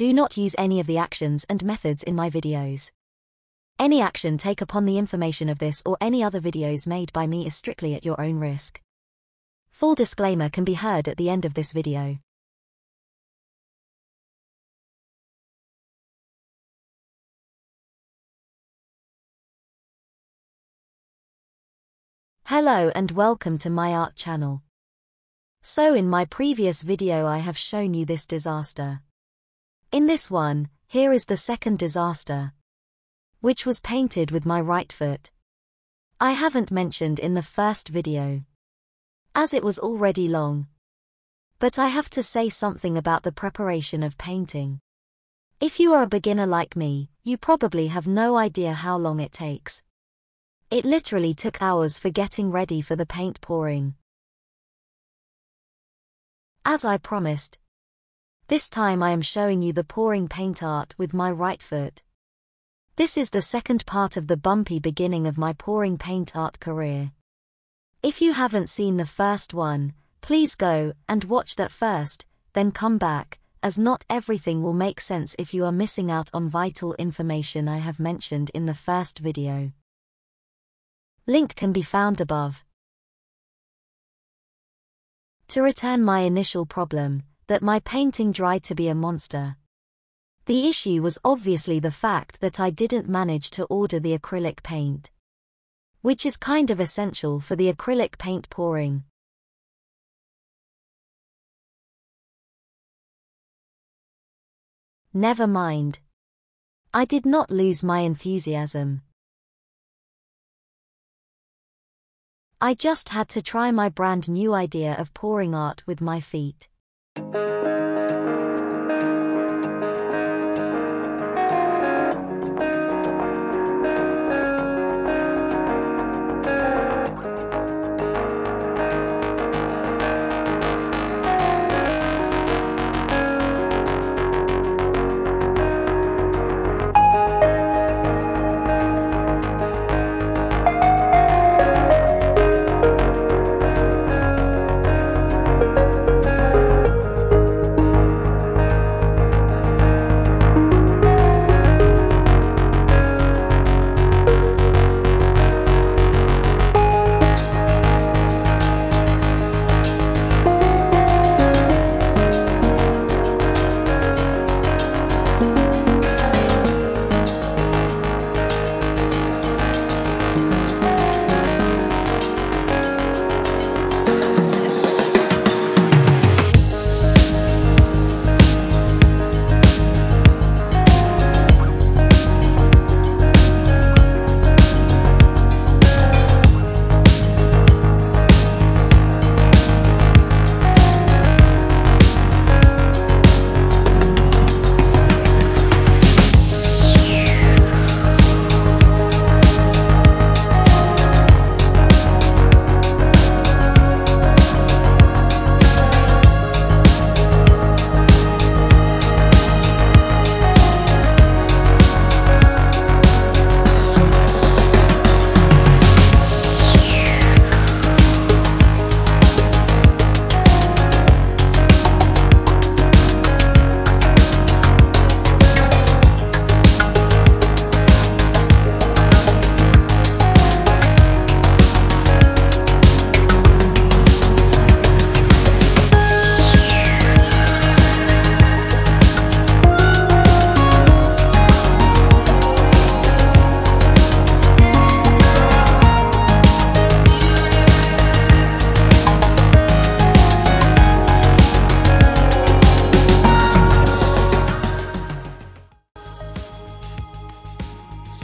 Do not use any of the actions and methods in my videos. Any action take upon the information of this or any other videos made by me is strictly at your own risk. Full disclaimer can be heard at the end of this video. Hello and welcome to my art channel. So in my previous video I have shown you this disaster. In this one, here is the second disaster. Which was painted with my right foot. I haven't mentioned in the first video. As it was already long. But I have to say something about the preparation of painting. If you are a beginner like me, you probably have no idea how long it takes. It literally took hours for getting ready for the paint pouring. As I promised. This time I am showing you the pouring paint art with my right foot. This is the second part of the bumpy beginning of my pouring paint art career. If you haven't seen the first one, please go and watch that first, then come back, as not everything will make sense if you are missing out on vital information I have mentioned in the first video. Link can be found above. To return my initial problem, that my painting dried to be a monster. The issue was obviously the fact that I didn't manage to order the acrylic paint. Which is kind of essential for the acrylic paint pouring. Never mind. I did not lose my enthusiasm. I just had to try my brand new idea of pouring art with my feet. Thank you.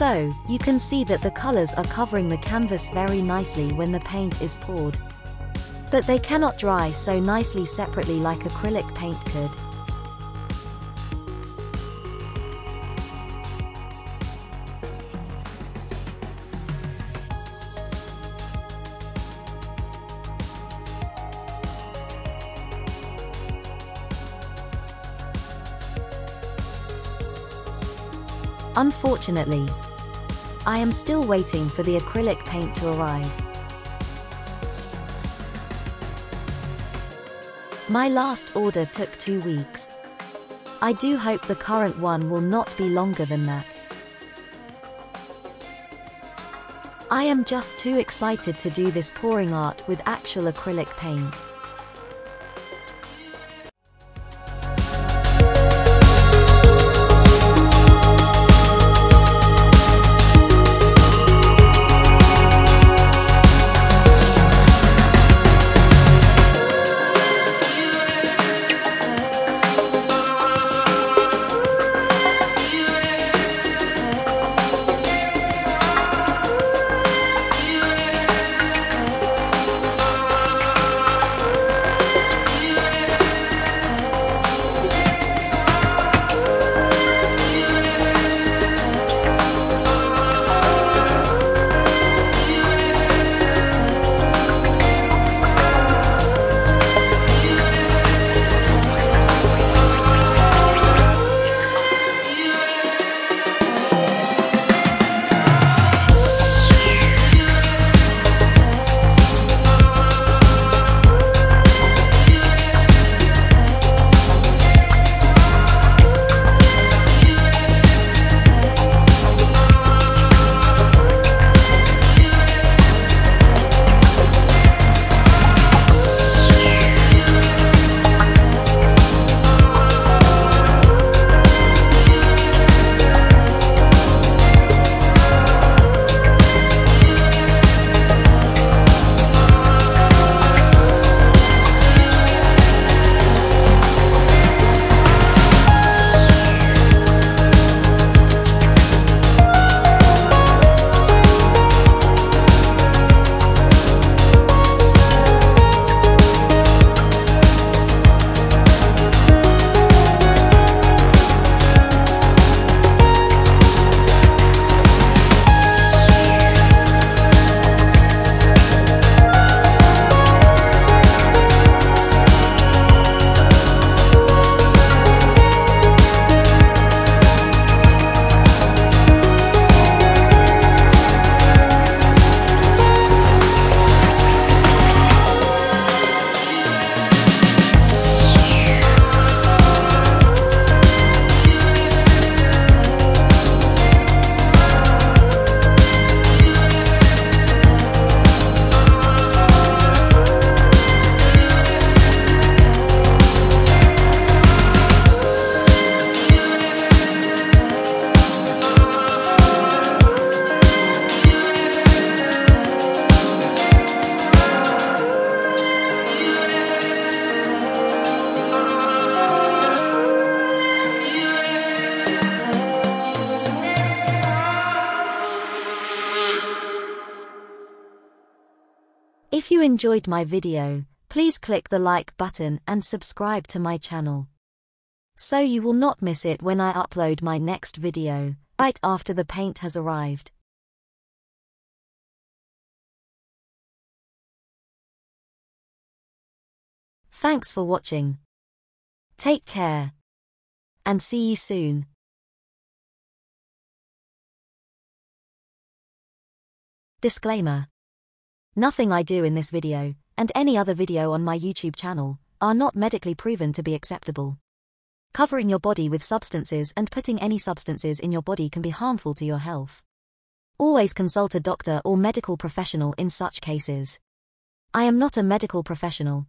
So, you can see that the colors are covering the canvas very nicely when the paint is poured. But they cannot dry so nicely separately like acrylic paint could. Unfortunately, I am still waiting for the acrylic paint to arrive. My last order took two weeks. I do hope the current one will not be longer than that. I am just too excited to do this pouring art with actual acrylic paint. Enjoyed my video, please click the like button and subscribe to my channel. So you will not miss it when I upload my next video, right after the paint has arrived. Thanks for watching. Take care. And see you soon. Disclaimer. Nothing I do in this video, and any other video on my YouTube channel, are not medically proven to be acceptable. Covering your body with substances and putting any substances in your body can be harmful to your health. Always consult a doctor or medical professional in such cases. I am not a medical professional.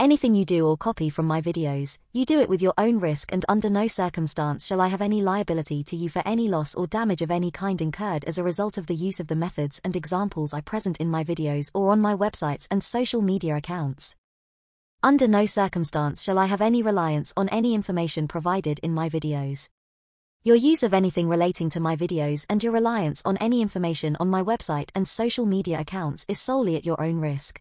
Anything you do or copy from my videos, you do it with your own risk and under no circumstance shall I have any liability to you for any loss or damage of any kind incurred as a result of the use of the methods and examples I present in my videos or on my websites and social media accounts. Under no circumstance shall I have any reliance on any information provided in my videos. Your use of anything relating to my videos and your reliance on any information on my website and social media accounts is solely at your own risk.